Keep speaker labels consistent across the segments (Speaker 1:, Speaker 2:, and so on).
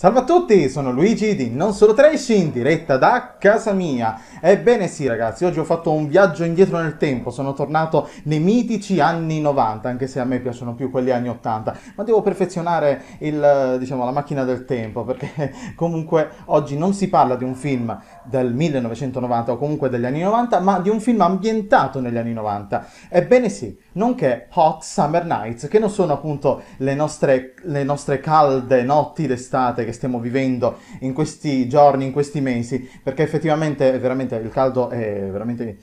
Speaker 1: Salve a tutti, sono Luigi di Non Solo Trash in diretta da casa mia. Ebbene sì ragazzi, oggi ho fatto un viaggio indietro nel tempo, sono tornato nei mitici anni 90, anche se a me piacciono più quelli anni 80, ma devo perfezionare il, diciamo, la macchina del tempo, perché comunque oggi non si parla di un film del 1990 o comunque degli anni 90, ma di un film ambientato negli anni 90. Ebbene sì, nonché Hot Summer Nights, che non sono appunto le nostre, le nostre calde notti d'estate che stiamo vivendo in questi giorni, in questi mesi, perché effettivamente veramente il caldo è veramente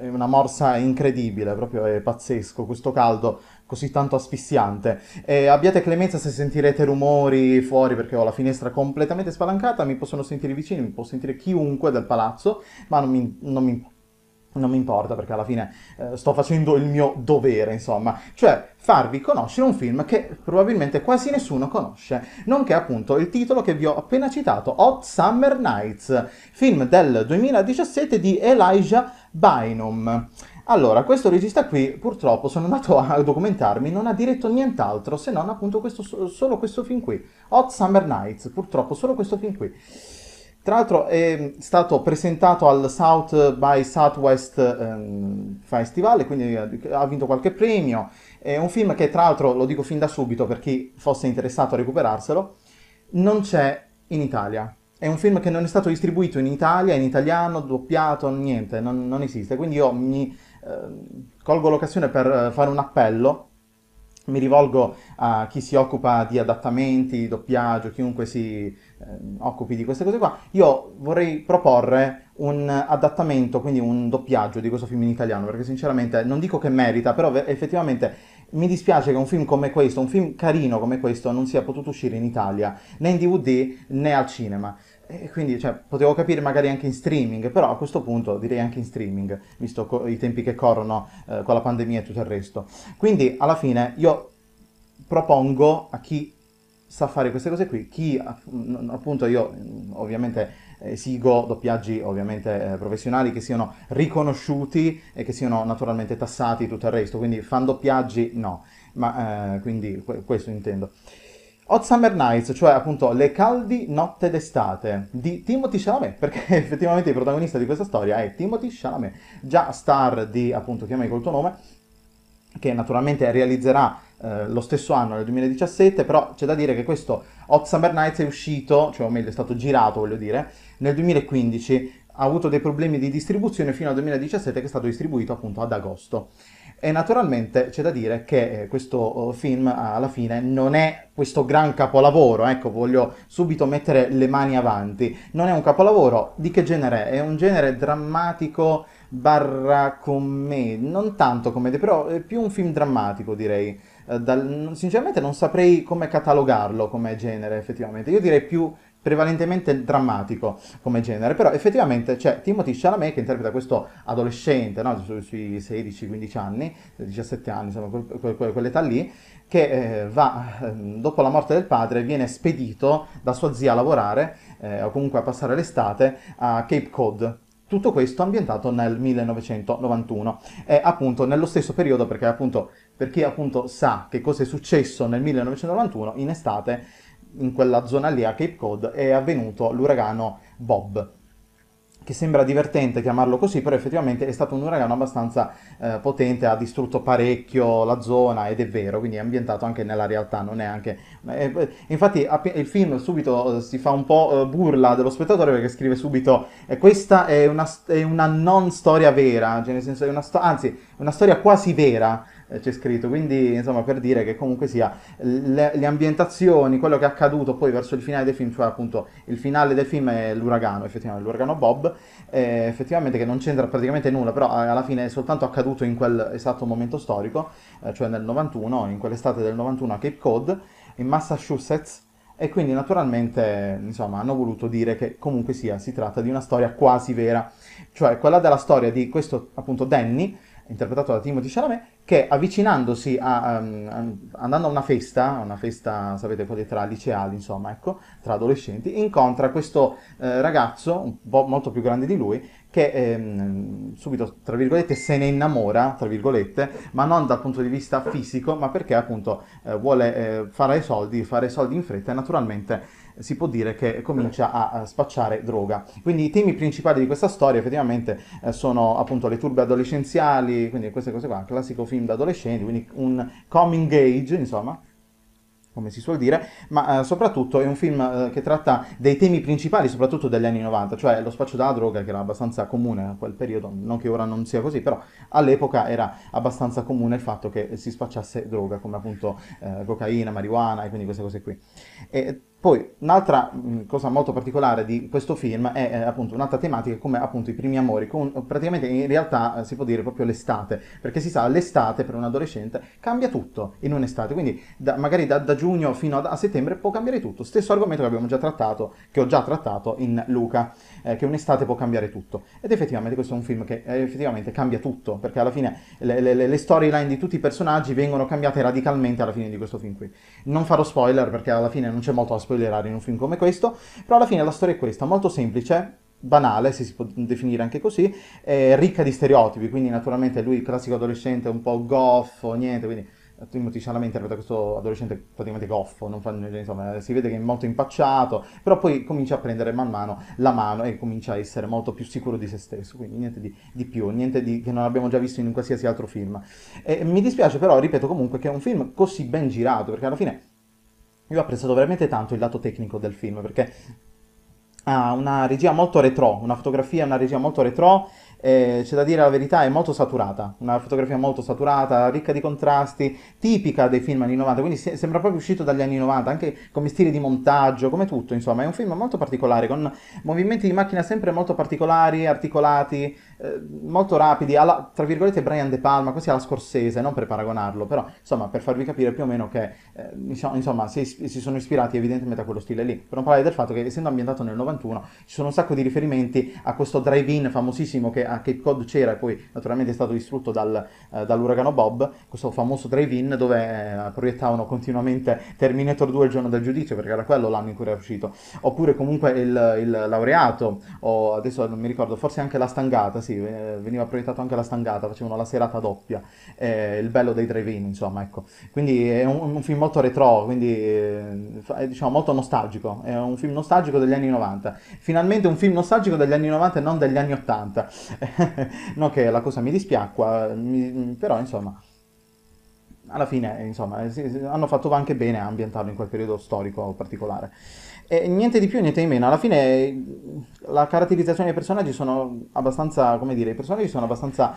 Speaker 1: è una morsa incredibile, proprio è pazzesco questo caldo così tanto asfissiante. E abbiate clemenza se sentirete rumori fuori perché ho la finestra completamente spalancata, mi possono sentire vicini, mi può sentire chiunque del palazzo, ma non mi, non mi non mi importa perché alla fine eh, sto facendo il mio dovere, insomma, cioè farvi conoscere un film che probabilmente quasi nessuno conosce, nonché appunto il titolo che vi ho appena citato, Hot Summer Nights, film del 2017 di Elijah Bynum. Allora, questo regista qui, purtroppo, sono andato a documentarmi, non ha diretto nient'altro se non appunto questo, solo questo film qui, Hot Summer Nights, purtroppo solo questo film qui. Tra l'altro è stato presentato al South by Southwest um, Festival, quindi ha vinto qualche premio. È un film che, tra l'altro, lo dico fin da subito per chi fosse interessato a recuperarselo, non c'è in Italia. È un film che non è stato distribuito in Italia, in italiano, doppiato, niente, non, non esiste. Quindi io mi eh, colgo l'occasione per eh, fare un appello mi rivolgo a chi si occupa di adattamenti, doppiaggio, chiunque si eh, occupi di queste cose qua. Io vorrei proporre un adattamento, quindi un doppiaggio di questo film in italiano, perché sinceramente non dico che merita, però effettivamente mi dispiace che un film come questo, un film carino come questo, non sia potuto uscire in Italia, né in DVD né al cinema. E quindi cioè, potevo capire magari anche in streaming, però a questo punto direi anche in streaming, visto co- i tempi che corrono eh, con la pandemia e tutto il resto. Quindi alla fine io propongo a chi sa fare queste cose qui, chi appunto io ovviamente esigo doppiaggi ovviamente eh, professionali che siano riconosciuti e che siano naturalmente tassati tutto il resto, quindi fan doppiaggi no, ma eh, quindi questo intendo. Hot Summer Nights, cioè appunto Le caldi notte d'estate di Timothy Chalamet, perché effettivamente il protagonista di questa storia è Timothy Chalamet, già star di appunto Chiamami col tuo nome, che naturalmente realizzerà eh, lo stesso anno, nel 2017, però c'è da dire che questo Hot Summer Nights è uscito, cioè o meglio è stato girato, voglio dire, nel 2015, ha avuto dei problemi di distribuzione fino al 2017 che è stato distribuito appunto ad agosto. E naturalmente c'è da dire che eh, questo oh, film alla fine non è questo gran capolavoro, ecco, voglio subito mettere le mani avanti. Non è un capolavoro, di che genere è? È un genere drammatico barra commedia, non tanto commedia, però è più un film drammatico direi. Eh, dal, sinceramente non saprei come catalogarlo come genere effettivamente, io direi più prevalentemente drammatico come genere, però effettivamente c'è Timothy Chalamet che interpreta questo adolescente, no? Su, sui 16-15 anni, 17 anni, insomma, que- que- quell'età lì, che eh, va, ehm, dopo la morte del padre, viene spedito da sua zia a lavorare, eh, o comunque a passare l'estate, a Cape Cod, tutto questo ambientato nel 1991, e appunto nello stesso periodo, perché appunto, per chi appunto sa che cosa è successo nel 1991, in estate in quella zona lì a Cape Cod è avvenuto l'uragano Bob che sembra divertente chiamarlo così, però effettivamente è stato un uragano abbastanza eh, potente, ha distrutto parecchio la zona ed è vero, quindi è ambientato anche nella realtà, non è anche... Eh, infatti il film subito eh, si fa un po' eh, burla dello spettatore perché scrive subito questa è una, è una, non storia vera, cioè nel senso è una sto- anzi una storia quasi vera, c'è scritto, quindi insomma per dire che comunque sia le, le, ambientazioni, quello che è accaduto poi verso il finale del film, cioè appunto il finale del film è l'uragano, effettivamente l'uragano Bob, eh, effettivamente che non c'entra praticamente nulla, però eh, alla fine è soltanto accaduto in quel esatto momento storico, eh, cioè nel 91, in quell'estate del 91 a Cape Cod, in Massachusetts, e quindi naturalmente insomma hanno voluto dire che comunque sia si tratta di una storia quasi vera, cioè quella della storia di questo appunto Danny, interpretato da Timothy Chalamet, che avvicinandosi a, um, andando a una festa, una festa, sapete, quelle tra liceali, insomma, ecco, tra adolescenti, incontra questo eh, ragazzo, un po' molto più grande di lui, che ehm, subito, tra virgolette, se ne innamora, tra virgolette, ma non dal punto di vista fisico, ma perché appunto eh, vuole eh, fare soldi, fare soldi in fretta e naturalmente si può dire che comincia a, spacciare droga. Quindi i temi principali di questa storia effettivamente eh, sono appunto le turbe adolescenziali, quindi queste cose qua, classico film da adolescenti, quindi un coming age, insomma, come si suol dire, ma eh, soprattutto è un film eh, che tratta dei temi principali, soprattutto degli anni 90, cioè lo spaccio della droga, che era abbastanza comune a quel periodo, non che ora non sia così, però all'epoca era abbastanza comune il fatto che si spacciasse droga, come appunto eh, cocaina, marijuana e quindi queste cose qui. E poi un'altra mm, cosa molto particolare di questo film è eh, appunto un'altra tematica come appunto i primi amori, con, praticamente in realtà eh, si può dire proprio l'estate, perché si sa l'estate per un adolescente cambia tutto in un'estate, quindi da, magari da, da, giugno fino a, a, settembre può cambiare tutto, stesso argomento che abbiamo già trattato, che ho già trattato in Luca, eh, che un'estate può cambiare tutto ed effettivamente questo è un film che eh, effettivamente cambia tutto, perché alla fine le, le, le storyline di tutti i personaggi vengono cambiate radicalmente alla fine di questo film qui. Non farò spoiler perché alla fine non c'è molto da spoilerare in un film come questo, però alla fine la storia è questa, molto semplice, banale, se si può definire anche così, ricca di stereotipi, quindi naturalmente lui, il classico adolescente, un po' goffo, niente, quindi Timothy Chalamet interpreta questo adolescente praticamente goffo, fa, insomma, si vede che è molto impacciato, però poi comincia a prendere man mano la mano e comincia a essere molto più sicuro di se stesso, quindi niente di, di più, niente di, che non abbiamo già visto in qualsiasi altro film. E mi dispiace però, ripeto comunque, che è un film così ben girato, perché alla fine io ho apprezzato veramente tanto il lato tecnico del film perché ha una regia molto retro, una fotografia, una regia molto retro eh, c'è da dire la verità, è molto saturata, una fotografia molto saturata, ricca di contrasti, tipica dei film anni 90, quindi se- sembra proprio uscito dagli anni 90, anche come stile di montaggio, come tutto, insomma, è un film molto particolare, con movimenti di macchina sempre molto particolari, articolati, eh, molto rapidi, alla, tra virgolette Brian De Palma, così alla scorsese, non per paragonarlo, però insomma per farvi capire più o meno che eh, insomma si, si, sono ispirati evidentemente a quello stile lì, per non parlare del fatto che essendo ambientato nel 91 ci sono un sacco di riferimenti a questo drive-in famosissimo che a Cape Cod c'era e poi naturalmente è stato distrutto dal, eh, dall'uragano Bob, questo famoso drive-in dove eh, proiettavano continuamente Terminator 2 il giorno del giudizio perché era quello l'anno in cui era uscito, oppure comunque il, il laureato o adesso non mi ricordo, forse anche la stangata, sì, veniva proiettato anche la stangata, facevano la serata doppia, eh, il bello dei drive-in, insomma, ecco. Quindi è un, un film molto retro, quindi eh, è diciamo molto nostalgico, è un film nostalgico degli anni 90. Finalmente un film nostalgico degli anni 90 e non degli anni 80. non che la cosa mi dispiacqua, mi, però insomma alla fine insomma, hanno fatto anche bene a ambientarlo in quel periodo storico particolare. E niente di più, niente di meno. Alla fine la caratterizzazione dei personaggi sono abbastanza, come dire, i personaggi sono abbastanza,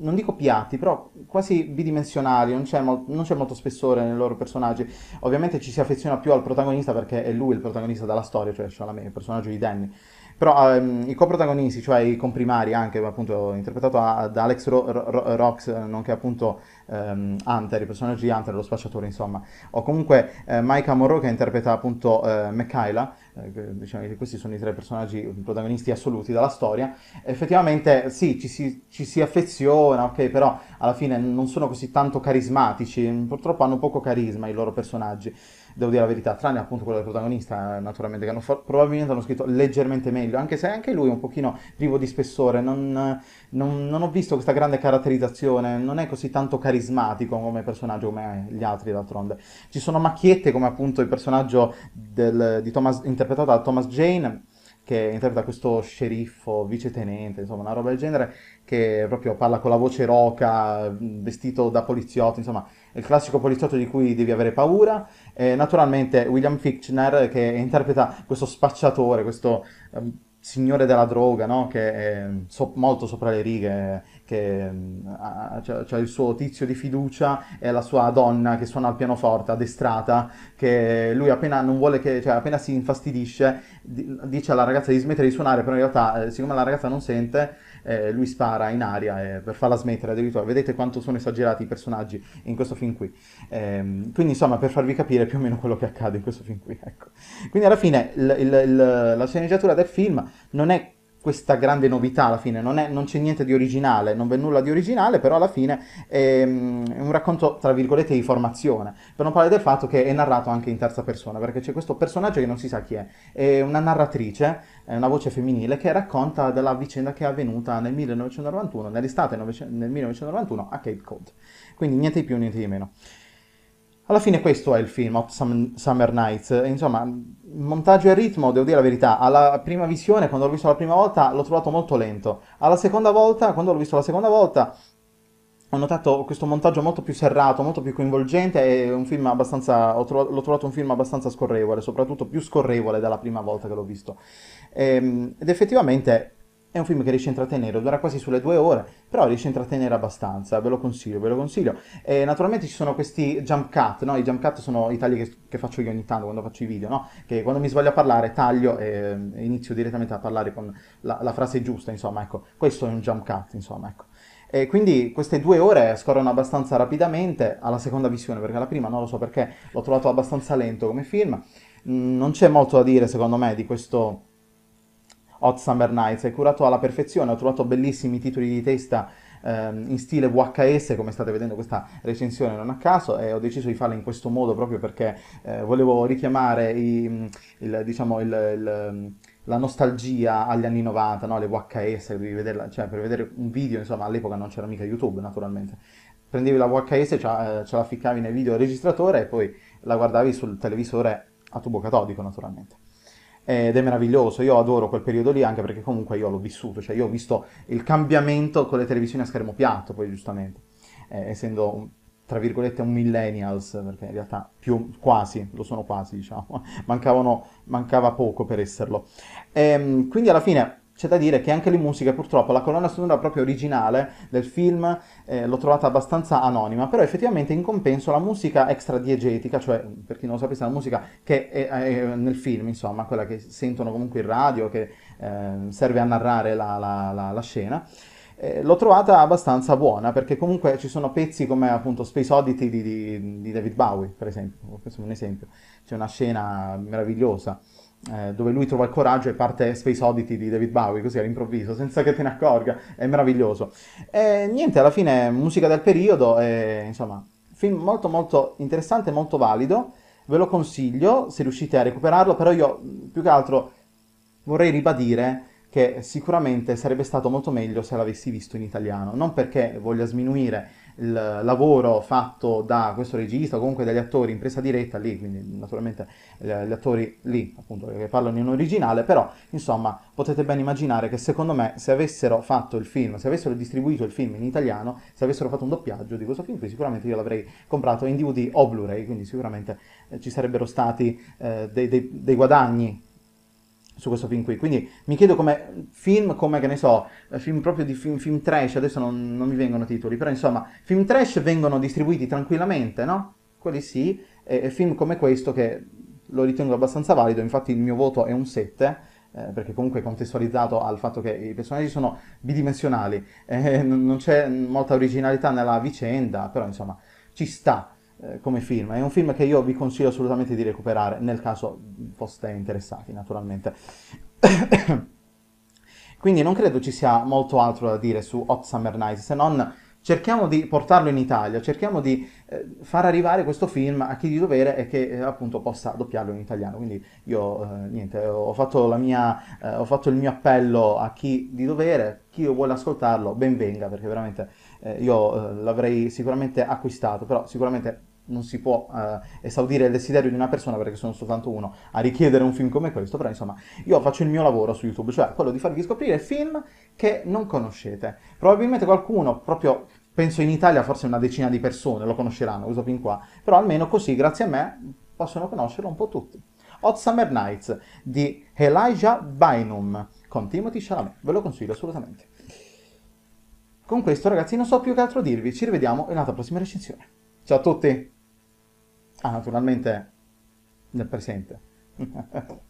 Speaker 1: non dico piatti, però quasi bidimensionali, non c'è, mo- non c'è molto spessore nei loro personaggi. Ovviamente ci si affeziona più al protagonista perché è lui il protagonista della storia, cioè Chalamet, il personaggio di Danny. Però um, i coprotagonisti, cioè i comprimari, anche appunto interpretato da Alex Ro- Ro- Rox, nonché appunto um, Hunter, il personaggio di Hunter, lo spacciatore, insomma, o comunque eh, Micah Morrow che interpreta appunto eh, Michaela, eh, diciamo che questi sono i tre personaggi protagonisti assoluti della storia. Effettivamente sì, ci si, ci si affeziona, ok, però alla fine non sono così tanto carismatici, purtroppo hanno poco carisma i loro personaggi devo dire la verità, tranne appunto quello del protagonista, naturalmente, che hanno fa- probabilmente hanno scritto leggermente meglio, anche se anche lui è un pochino privo di spessore, non, non, non, ho visto questa grande caratterizzazione, non è così tanto carismatico come personaggio come gli altri d'altronde. Ci sono macchiette come appunto il personaggio del, Thomas, interpretato da Thomas Jane, che interpreta questo sceriffo, vicetenente, insomma una roba del genere, che proprio parla con la voce roca, vestito da poliziotto, insomma il classico poliziotto di cui devi avere paura. E naturalmente William Fichtner che interpreta questo spacciatore, questo um, signore della droga, no? che è so- molto sopra le righe, che um, ha, ha, il suo tizio di fiducia e la sua donna che suona al pianoforte, addestrata, che lui appena non vuole che, cioè appena si infastidisce, dice alla ragazza di smettere di suonare, però in realtà, eh, siccome la ragazza non sente, eh, lui spara in aria eh, per farla smettere addirittura. Vedete quanto sono esagerati i personaggi in questo film qui. Eh, quindi insomma per farvi capire più o meno quello che accade in questo film qui. Ecco. Quindi alla fine il, il, il, la sceneggiatura del film non è questa grande novità alla fine, non, è, non, c'è niente di originale, non v'è nulla di originale, però alla fine è, mm, è, un racconto, tra virgolette, di formazione, per non parlare del fatto che è narrato anche in terza persona, perché c'è questo personaggio che non si sa chi è, è una narratrice, è una voce femminile, che racconta della vicenda che è avvenuta nel 1991, nell'estate nel 1991 a Cape Cod, quindi niente di più, niente di meno. Alla fine questo è il film, Hot Summer Nights. Insomma, montaggio e ritmo, devo dire la verità, alla prima visione, quando l'ho visto la prima volta, l'ho trovato molto lento. Alla seconda volta, quando l'ho visto la seconda volta, ho notato questo montaggio molto più serrato, molto più coinvolgente e un film abbastanza, trovato, l'ho trovato un film abbastanza scorrevole, soprattutto più scorrevole della prima volta che l'ho visto. Ehm, ed effettivamente è un film che riesce a intrattenere, dura quasi sulle due ore, però riesce a intrattenere abbastanza, ve lo consiglio, ve lo consiglio. E naturalmente ci sono questi jump cut, no? I jump cut sono i tagli che, che faccio io ogni tanto quando faccio i video, no? Che quando mi sbaglio a parlare taglio e, e inizio direttamente a parlare con la, la, frase giusta, insomma, ecco. Questo è un jump cut, insomma, ecco. E quindi queste due ore scorrono abbastanza rapidamente alla seconda visione, perché la prima non lo so perché l'ho trovato abbastanza lento come film. Mm, non c'è molto da dire, secondo me, di questo Hot Summer Nights, è curato alla perfezione, ho trovato bellissimi titoli di testa ehm, in stile VHS, come state vedendo questa recensione non a caso, e ho deciso di farla in questo modo proprio perché eh, volevo richiamare i, il, diciamo, il, il, la nostalgia agli anni 90, no? le VHS, vederla, cioè per vedere un video, insomma all'epoca non c'era mica YouTube naturalmente, prendevi la VHS, ce la ficcavi nel videoregistratore e poi la guardavi sul televisore a tubo catodico naturalmente ed è meraviglioso, io adoro quel periodo lì anche perché comunque io l'ho vissuto, cioè io ho visto il cambiamento con le televisioni a schermo piatto poi giustamente, eh, essendo tra virgolette un millennials, perché in realtà più quasi, lo sono quasi diciamo, Mancavano, mancava poco per esserlo. E, ehm, quindi alla fine c'è da dire che anche le musiche, purtroppo, la colonna sonora proprio originale del film eh, l'ho trovata abbastanza anonima, però effettivamente in compenso la musica extra-diegetica, cioè per chi non lo sapesse, la musica che è, è nel film, insomma, quella che sentono comunque in radio, che eh, serve a narrare la, la, la, la scena, eh, l'ho trovata abbastanza buona perché comunque ci sono pezzi come appunto Space Oddity di, di, di David Bowie, per esempio, questo è un esempio, c'è una scena meravigliosa eh, dove lui trova il coraggio e parte Space Oddity di David Bowie, così all'improvviso, senza che te ne accorga, è meraviglioso. E niente, alla fine musica del periodo, e, insomma, film molto molto interessante, molto valido, ve lo consiglio se riuscite a recuperarlo, però io più che altro vorrei ribadire che sicuramente sarebbe stato molto meglio se l'avessi visto in italiano, non perché voglia sminuire il lavoro fatto da questo regista o comunque dagli attori in presa diretta lì, quindi naturalmente gli attori lì appunto che parlano in originale, però insomma potete ben immaginare che secondo me se avessero fatto il film, se avessero distribuito il film in italiano, se avessero fatto un doppiaggio di questo film qui sicuramente io l'avrei comprato in DVD o Blu-ray, quindi sicuramente eh, ci sarebbero stati eh, dei, dei, dei guadagni su questo film qui. Quindi mi chiedo come film, come che ne so, film proprio di film, film trash, adesso non, non, mi vengono titoli, però insomma, film trash vengono distribuiti tranquillamente, no? Quelli sì, e, e film come questo che lo ritengo abbastanza valido, infatti il mio voto è un 7, eh, perché comunque è contestualizzato al fatto che i personaggi sono bidimensionali, eh, non c'è molta originalità nella vicenda, però insomma ci sta. Eh, come film. È un film che io vi consiglio assolutamente di recuperare, nel caso foste interessati, naturalmente. Quindi non credo ci sia molto altro da dire su Hot Summer Nights, se non cerchiamo di portarlo in Italia, cerchiamo di eh, far arrivare questo film a chi di dovere e che eh, appunto possa doppiarlo in italiano. Quindi io, eh, niente, ho fatto, mia, eh, ho fatto, il mio appello a chi di dovere, chi vuole ascoltarlo, ben venga, perché veramente eh, io l'avrei sicuramente acquistato, però sicuramente non si può eh, esaudire il desiderio di una persona perché sono soltanto uno a richiedere un film come questo, però insomma io faccio il mio lavoro su YouTube, cioè quello di farvi scoprire film che non conoscete. Probabilmente qualcuno, proprio penso in Italia forse una decina di persone lo conosceranno questo film qua, però almeno così grazie a me possono conoscerlo un po' tutti. Hot Summer Nights di Elijah Bynum con Timothy Chalamet, ve lo consiglio assolutamente. Con questo ragazzi non so più che altro dirvi, ci rivediamo in una prossima recensione. Ciao a tutti! Ah, naturalmente nel presente.